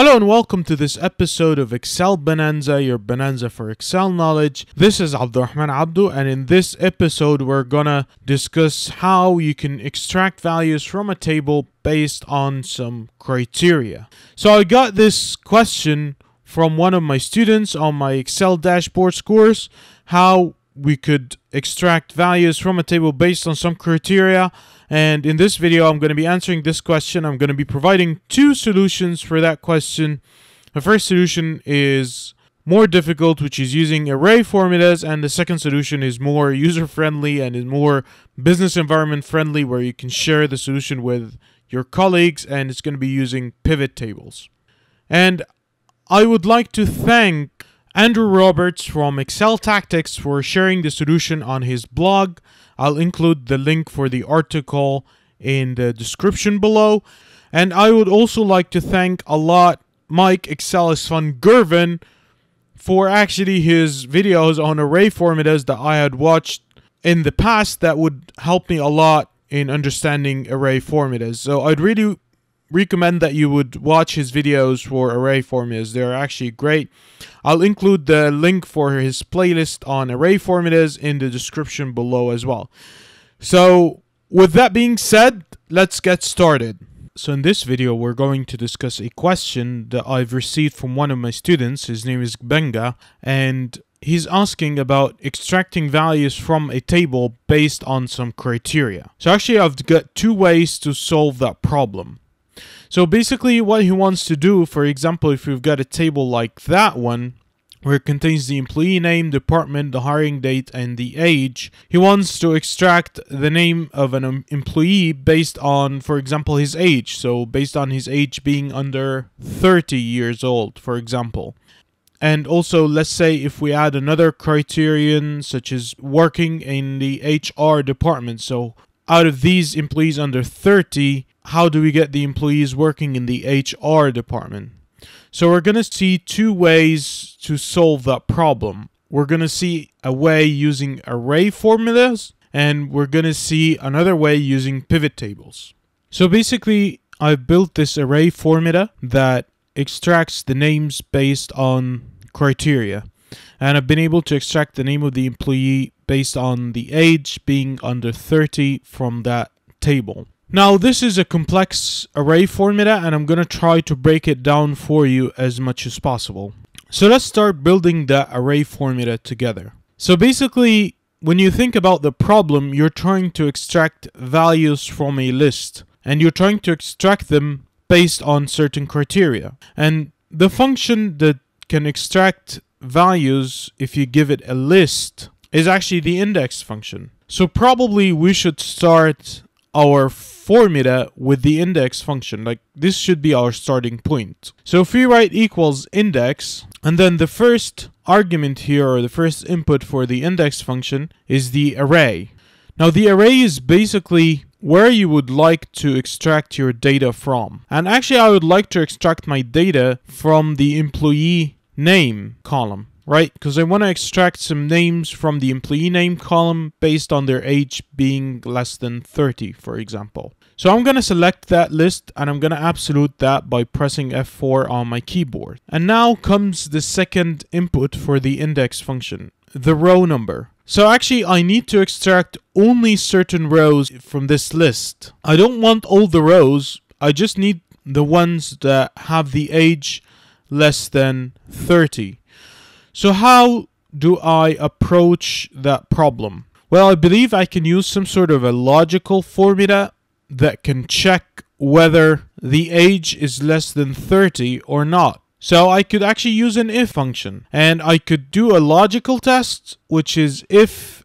Hello and welcome to this episode of Excel Bonanza, your bonanza for Excel knowledge. This is Abdurrahman Abdu, and in this episode, we're gonna discuss how you can extract values from a table based on some criteria. So, I got this question from one of my students on my Excel dashboard course how we could extract values from a table based on some criteria. And in this video, I'm going to be answering this question. I'm going to be providing two solutions for that question. The first solution is more difficult, which is using array formulas, and the second solution is more user friendly and is more business environment friendly, where you can share the solution with your colleagues, and it's going to be using pivot tables. And I would like to thank Andrew Roberts from Excel Tactics for sharing the solution on his blog. I'll include the link for the article in the description below. And I would also like to thank a lot Mike Excel is Fun Girvin for actually his videos on array formulas that I had watched in the past that would help me a lot in understanding array formulas. So I'd really recommend that you would watch his videos for array formulas. They're actually great. I'll include the link for his playlist on array formulas in the description below as well. So, with that being said, let's get started. So in this video, we're going to discuss a question that I've received from one of my students. His name is Benga, and he's asking about extracting values from a table based on some criteria. So actually, I've got two ways to solve that problem. So basically what he wants to do, for example, if we've got a table like that one, where it contains the employee name, department, the hiring date, and the age. He wants to extract the name of an employee based on, for example, his age. So, based on his age being under 30 years old, for example. And also, let's say if we add another criterion, such as working in the HR department. So, out of these employees under 30, how do we get the employees working in the HR department? So we're going to see two ways to solve that problem. We're going to see a way using array formulas and we're going to see another way using pivot tables. So basically, I've built this array formula that extracts the names based on criteria. And I've been able to extract the name of the employee based on the age being under 30 from that table. Now this is a complex array formula and I'm going to try to break it down for you as much as possible. So let's start building the array formula together. So basically when you think about the problem you're trying to extract values from a list and you're trying to extract them based on certain criteria. And the function that can extract values if you give it a list is actually the index function. So probably we should start our formula with the index function. Like this should be our starting point. So if we write equals index, and then the first argument here, or the first input for the index function, is the array. Now the array is basically where you would like to extract your data from. And actually I would like to extract my data from the employee name column right? Because I want to extract some names from the employee name column based on their age being less than 30, for example. So I'm going to select that list and I'm going to absolute that by pressing F4 on my keyboard. And now comes the second input for the index function, the row number. So actually I need to extract only certain rows from this list. I don't want all the rows, I just need the ones that have the age less than 30. So how do I approach that problem? Well, I believe I can use some sort of a logical formula that can check whether the age is less than 30 or not. So I could actually use an if function and I could do a logical test, which is if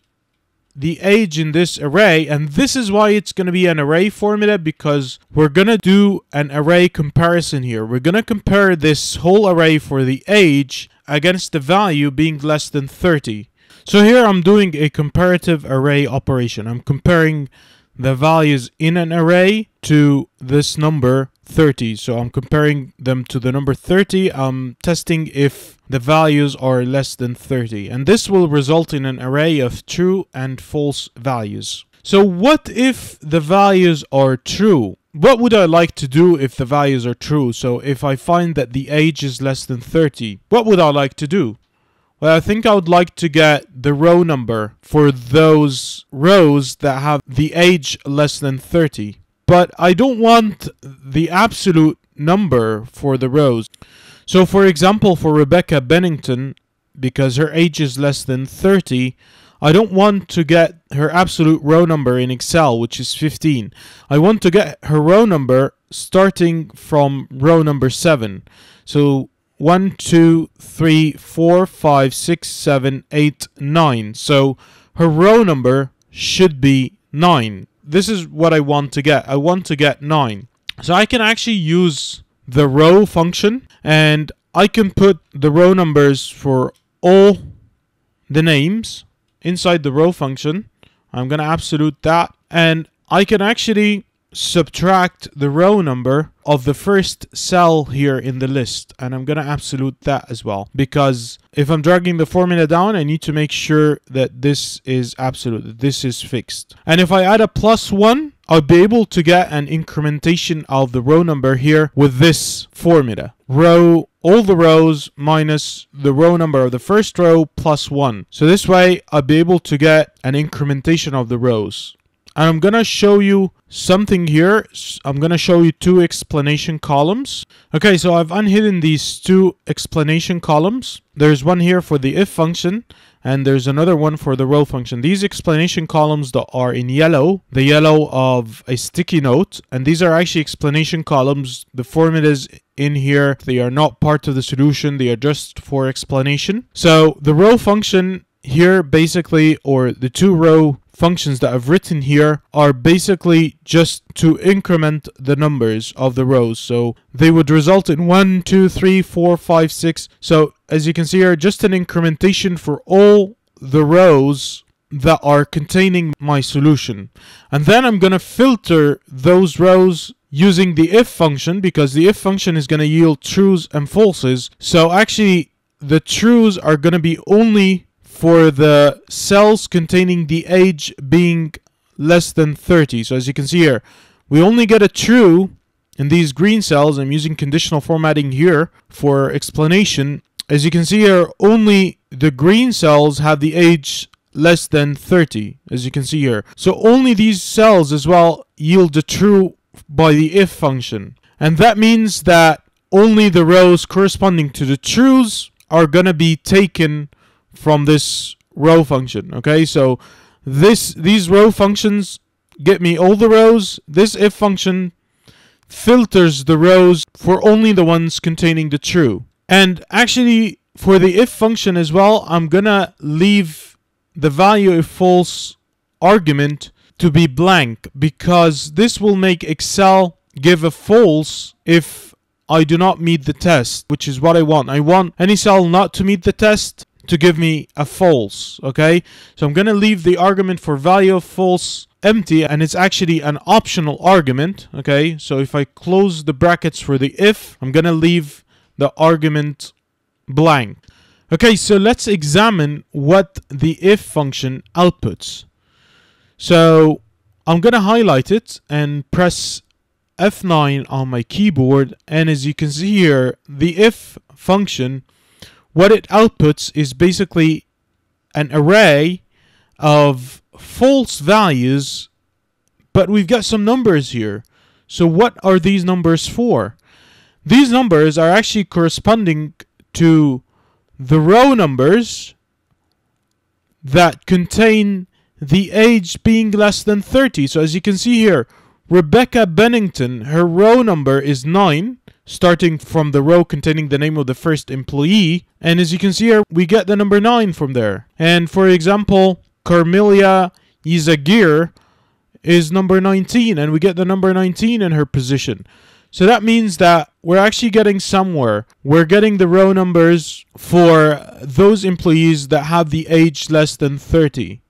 the age in this array, and this is why it's going to be an array formula because we're going to do an array comparison here. We're going to compare this whole array for the age against the value being less than 30. So here I'm doing a comparative array operation. I'm comparing the values in an array to this number 30. So I'm comparing them to the number 30. I'm testing if the values are less than 30. And this will result in an array of true and false values. So what if the values are true? What would I like to do if the values are true? So if I find that the age is less than 30, what would I like to do? Well, I think I would like to get the row number for those rows that have the age less than 30. But I don't want the absolute number for the rows. So for example, for Rebecca Bennington, because her age is less than 30, I don't want to get her absolute row number in Excel, which is 15. I want to get her row number starting from row number 7. So 1, 2, 3, 4, 5, 6, 7, 8, 9. So her row number should be 9. This is what I want to get. I want to get 9. So I can actually use the row function and I can put the row numbers for all the names inside the row function. I'm going to absolute that and I can actually subtract the row number of the first cell here in the list and I'm gonna absolute that as well because if I'm dragging the formula down I need to make sure that this is absolute this is fixed and if I add a plus one I'll be able to get an incrementation of the row number here with this formula row all the rows minus the row number of the first row plus 1. So this way I'll be able to get an incrementation of the rows. And I'm gonna show you something here. I'm gonna show you two explanation columns. Okay, so I've unhidden these two explanation columns. There's one here for the if function and there's another one for the row function. These explanation columns that are in yellow, the yellow of a sticky note, and these are actually explanation columns. The formulas in here, they are not part of the solution, they are just for explanation. So the row function here basically, or the two row functions that I've written here are basically just to increment the numbers of the rows. So they would result in 1, 2, 3, 4, 5, 6. So as you can see here, just an incrementation for all the rows that are containing my solution. And then I'm going to filter those rows using the if function because the if function is going to yield trues and falses. So actually the trues are going to be only for the cells containing the age being less than 30. So as you can see here, we only get a true in these green cells. I'm using conditional formatting here for explanation. As you can see here, only the green cells have the age less than 30, as you can see here. So only these cells as well yield the true by the if function. And that means that only the rows corresponding to the trues are going to be taken from this row function. Okay, so this these row functions get me all the rows. This if function filters the rows for only the ones containing the true. And actually, for the if function as well, I'm gonna leave the value if false argument to be blank because this will make Excel give a false if I do not meet the test, which is what I want. I want any cell not to meet the test to give me a false, okay? So I'm going to leave the argument for value of false empty and it's actually an optional argument, okay? So if I close the brackets for the if, I'm going to leave the argument blank. Okay, so let's examine what the if function outputs. So I'm going to highlight it and press F9 on my keyboard and as you can see here, the if function what it outputs is basically an array of false values, but we've got some numbers here. So what are these numbers for? These numbers are actually corresponding to the row numbers that contain the age being less than 30. So as you can see here, Rebecca Bennington, her row number is 9 starting from the row containing the name of the first employee. And as you can see here, we get the number 9 from there. And for example, Carmelia Izagir is number 19, and we get the number 19 in her position. So that means that we're actually getting somewhere. We're getting the row numbers for those employees that have the age less than 30.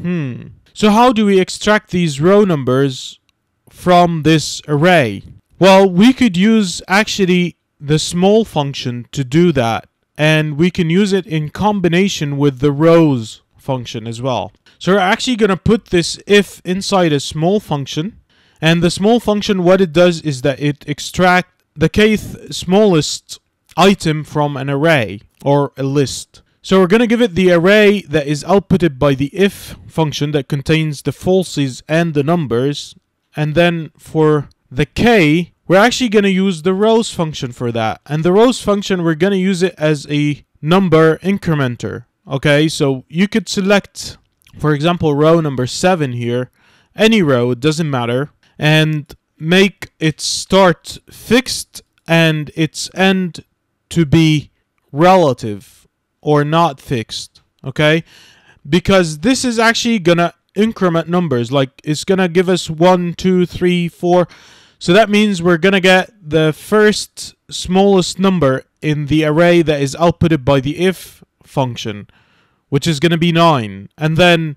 Hmm. So how do we extract these row numbers from this array? Well, we could use actually the small function to do that. And we can use it in combination with the rows function as well. So we're actually going to put this if inside a small function. And the small function, what it does is that it extract the kth smallest item from an array or a list. So we're going to give it the array that is outputted by the if function that contains the falses and the numbers. And then for the k, we're actually going to use the rows function for that. And the rows function, we're going to use it as a number incrementer. Okay, so you could select, for example, row number 7 here, any row, it doesn't matter, and make its start fixed and its end to be relative or not fixed. Okay, because this is actually gonna increment numbers, like it's gonna give us one, two, three, four. So that means we're gonna get the first smallest number in the array that is outputted by the if function, which is gonna be 9. And then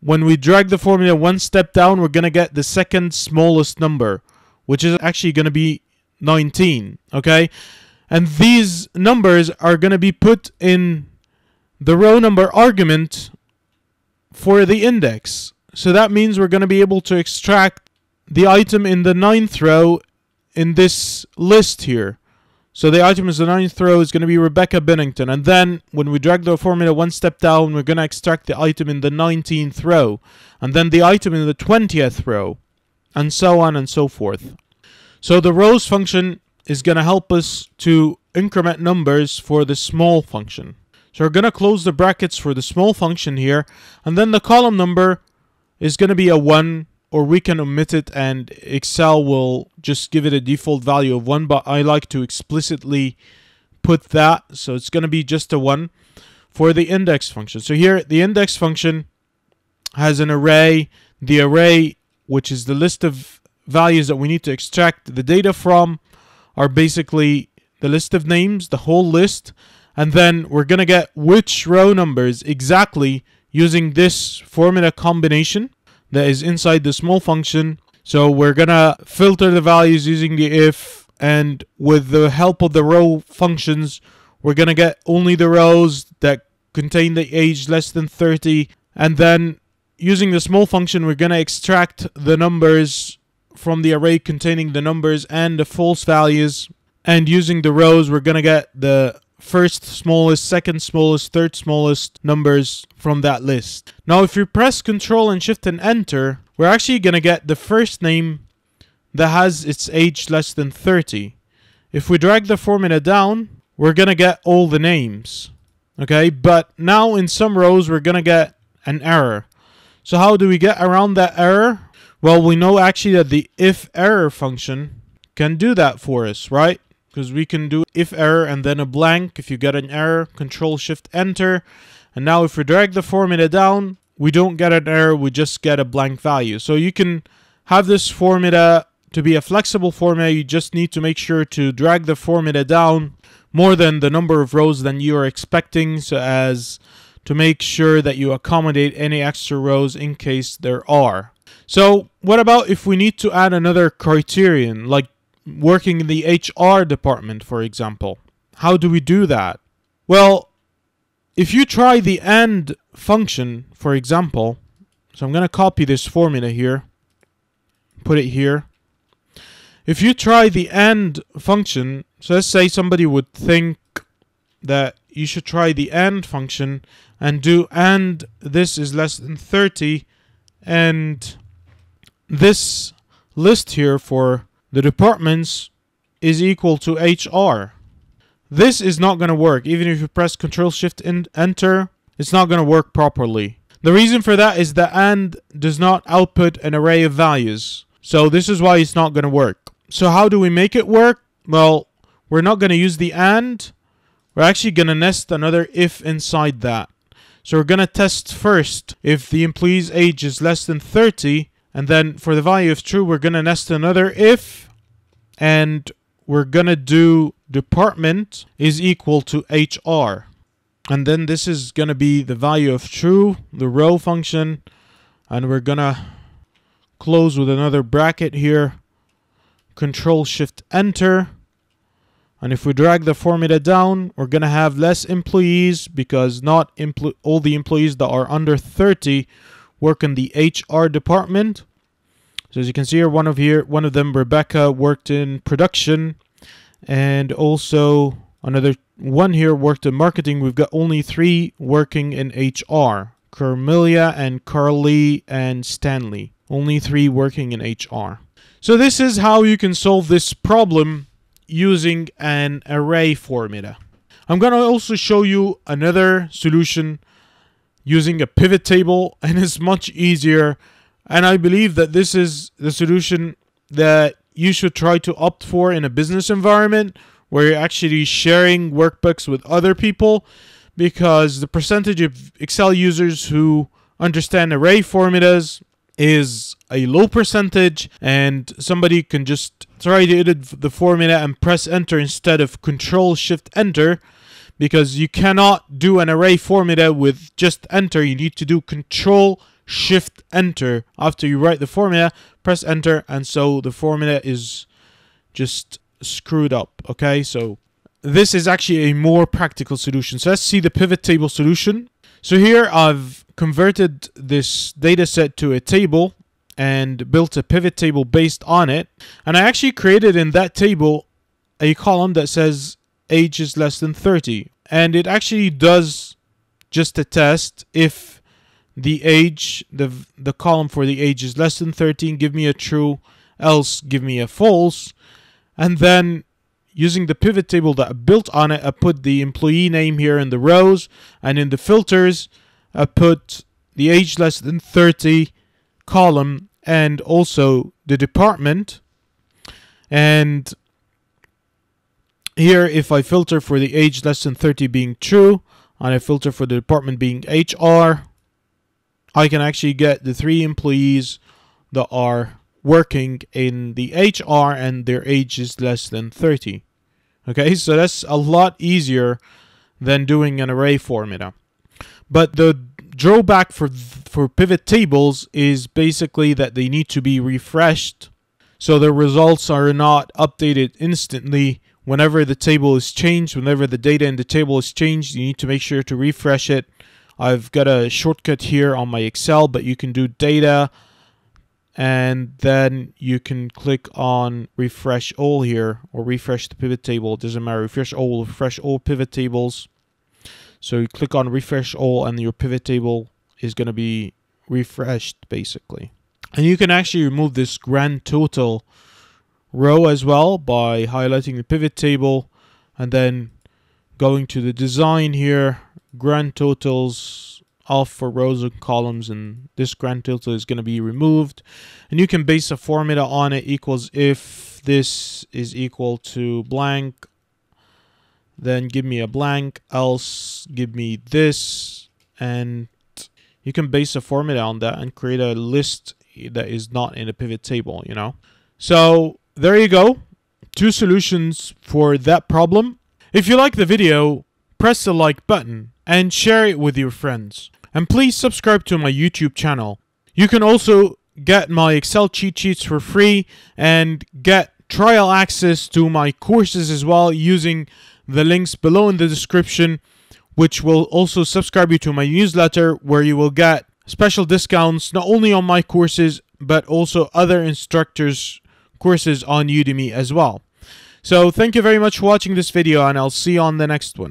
when we drag the formula one step down, we're gonna get the second smallest number, which is actually gonna be 19, okay? And these numbers are gonna be put in the row number argument for the index. So that means we're going to be able to extract the item in the ninth row in this list here. So the item is the ninth row is going to be Rebecca Bennington. And then when we drag the formula one step down, we're going to extract the item in the 19th row. And then the item in the 20th row. And so on and so forth. So the rows function is going to help us to increment numbers for the small function. So we're going to close the brackets for the small function here. And then the column number is going to be a 1 or we can omit it and Excel will just give it a default value of 1 but I like to explicitly put that. So it's going to be just a 1 for the index function. So here the index function has an array the array which is the list of values that we need to extract the data from are basically the list of names the whole list. And then we're going to get which row numbers exactly using this formula combination that is inside the small function. So we're gonna filter the values using the if and with the help of the row functions we're gonna get only the rows that contain the age less than 30 and then using the small function we're gonna extract the numbers from the array containing the numbers and the false values and using the rows we're gonna get the first smallest, second smallest, third smallest numbers from that list. Now if you press Ctrl and Shift and Enter, we're actually going to get the first name that has its age less than 30. If we drag the formula down, we're going to get all the names. Okay, but now in some rows we're going to get an error. So how do we get around that error? Well, we know actually that the if error function can do that for us, right? Because we can do if error and then a blank. If you get an error control shift enter. And now if we drag the formula down we don't get an error we just get a blank value. So you can have this formula to be a flexible formula. You just need to make sure to drag the formula down more than the number of rows than you are expecting so as to make sure that you accommodate any extra rows in case there are. So what about if we need to add another criterion like working in the HR department, for example. How do we do that? Well, if you try the AND function, for example, so I'm going to copy this formula here, put it here. If you try the AND function, so let's say somebody would think that you should try the AND function and do AND this is less than 30 and this list here for the departments is equal to HR. This is not going to work. Even if you press Control Shift and Enter, it's not going to work properly. The reason for that is that AND does not output an array of values. So this is why it's not going to work. So how do we make it work? Well, we're not going to use the AND. We're actually going to nest another if inside that. So we're going to test first if the employee's age is less than 30 and then for the value of true, we're going to nest another if. And we're going to do department is equal to HR. And then this is going to be the value of true, the row function. And we're going to close with another bracket here. Control Shift Enter. And if we drag the formula down, we're going to have less employees because not all the employees that are under 30 work in the HR department. So as you can see here, one of here, one of them, Rebecca, worked in production, and also another one here worked in marketing. We've got only three working in HR: Carmelia and Carly and Stanley. Only three working in HR. So this is how you can solve this problem using an array formula. I'm going to also show you another solution using a pivot table and it's much easier. And I believe that this is the solution that you should try to opt for in a business environment where you're actually sharing workbooks with other people because the percentage of Excel users who understand array formulas is a low percentage and somebody can just try to edit the formula and press enter instead of control shift enter because you cannot do an array formula with just enter. You need to do control shift enter. After you write the formula press enter and so the formula is just screwed up okay? So this is actually a more practical solution. So let's see the pivot table solution. So here I've converted this data set to a table and built a pivot table based on it. And I actually created in that table a column that says age is less than 30 and it actually does just a test if the age, the the column for the age is less than 13, give me a true, else give me a false. And then using the pivot table that I built on it, I put the employee name here in the rows, and in the filters, I put the age less than 30 column and also the department. And here, if I filter for the age less than 30 being true, and I filter for the department being HR, I can actually get the three employees that are working in the HR and their age is less than 30. Okay, so that's a lot easier than doing an array formula. But the drawback for for pivot tables is basically that they need to be refreshed so the results are not updated instantly whenever the table is changed whenever the data in the table is changed you need to make sure to refresh it I've got a shortcut here on my Excel, but you can do data and then you can click on refresh all here or refresh the pivot table. It doesn't matter. Refresh all, refresh all pivot tables. So you click on refresh all and your pivot table is going to be refreshed basically. And you can actually remove this grand total row as well by highlighting the pivot table and then going to the design here grand totals off for rows and columns and this grand total is going to be removed. And you can base a formula on it equals if this is equal to blank then give me a blank else give me this. And you can base a formula on that and create a list that is not in a pivot table you know? So there you go two solutions for that problem if you like the video press the like button and share it with your friends. And please subscribe to my YouTube channel. You can also get my Excel cheat sheets for free and get trial access to my courses as well using the links below in the description which will also subscribe you to my newsletter where you will get special discounts not only on my courses but also other instructors courses on Udemy as well. So thank you very much for watching this video and I'll see you on the next one.